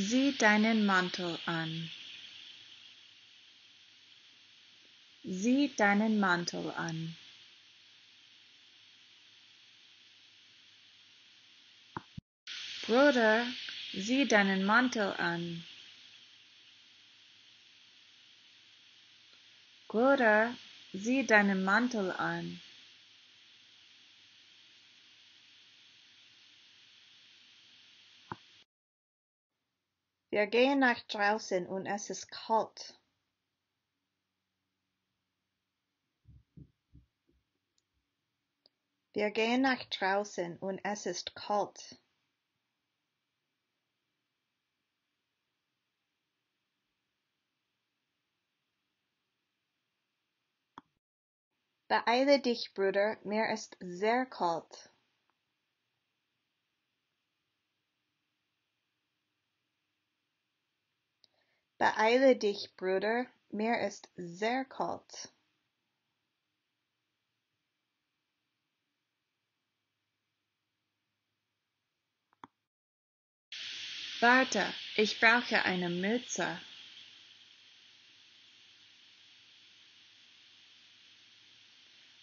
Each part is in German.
Sieh deinen Mantel an. Sieh deinen Mantel an. Bruder, sieh deinen Mantel an. Bruder, sieh deinen Mantel an. Wir gehen nach draußen und es ist kalt. Wir gehen nach draußen und es ist kalt. Beeile dich, Bruder, mir ist sehr kalt. Beeile dich, Bruder, mir ist sehr kalt. Warte, ich brauche eine Mütze.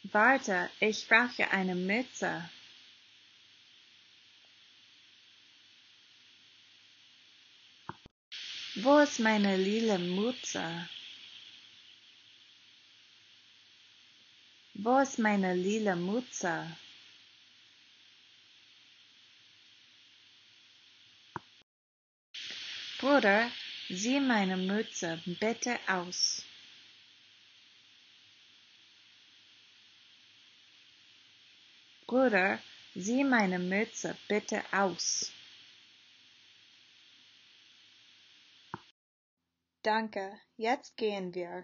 Warte, ich brauche eine Mütze. Wo ist meine lila Mütze? Wo ist meine lila Mütze? Bruder, sieh meine Mütze bitte aus. Bruder, sieh meine Mütze bitte aus. Danke, jetzt gehen wir.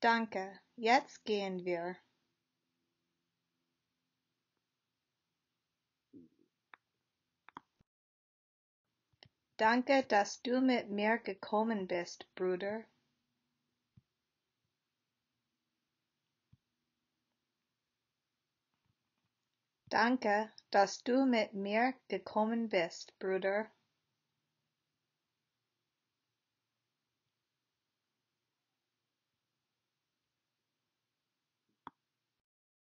Danke, jetzt gehen wir. Danke, dass du mit mir gekommen bist, Bruder. Danke, dass du mit mir gekommen bist, Bruder.